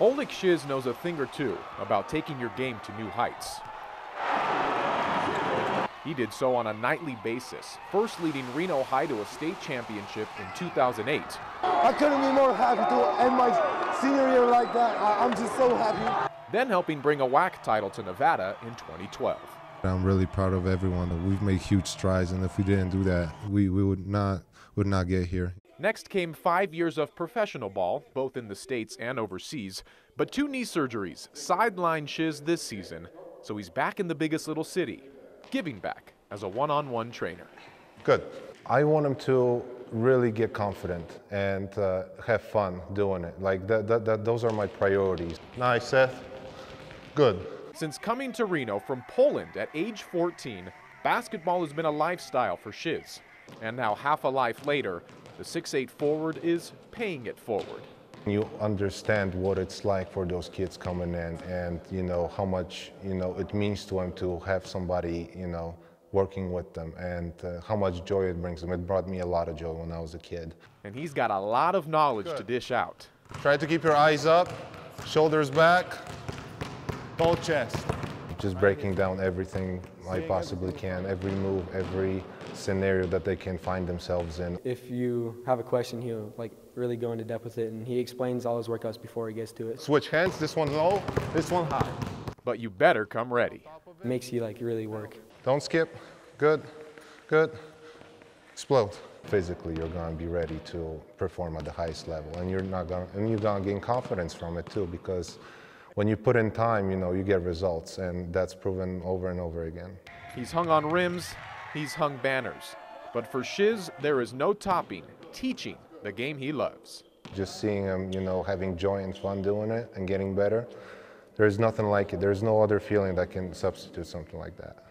Olek Czyz knows a thing or two about taking your game to new heights. He did so on a nightly basis, first leading Reno High to a state championship in 2008. I couldn't be more happy to end my senior year like that. I, am just so happy. Then helping bring a WAC title to Nevada in 2012. I'm really proud of everyone. We've made huge strides, and if we didn't do that, we, we would not would not get here. Next came five years of professional ball, both in the States and overseas, but two knee surgeries sidelined Czyz this season, so he's back in the biggest little city, giving back as a one on one trainer. Good. I want him to really get confident and uh, have fun doing it. Like, that, that, that, those are my priorities. Nice, Seth. Good. Since coming to Reno from Poland at age 14, basketball has been a lifestyle for Czyz. And now, half a life later, the 6'8 forward is paying it forward. You understand what it's like for those kids coming in and, you know, how much, you know, it means to them to have somebody, you know, working with them and uh, how much joy it brings them. It brought me a lot of joy when I was a kid. And he's got a lot of knowledge Good. to dish out. Try to keep your eyes up, shoulders back, full chest. Just breaking down everything I possibly can, every move, every scenario that they can find themselves in. If you have a question, he'll like really go into depth with it, and he explains all his workouts before he gets to it. Switch hands, this one low, this one high. But you better come ready. Makes you like really work. Don't skip. Good, good. Explode. Physically, you're gonna be ready to perform at the highest level, and you're not gonna, and you're gonna gain confidence from it too, because when you put in time, you know, you get results, and that's proven over and over again. He's hung on rims, he's hung banners. But for Czyz, there is no topping, teaching the game he loves. Just seeing him, you know, having joy and fun doing it and getting better, there's nothing like it. There's no other feeling that can substitute something like that.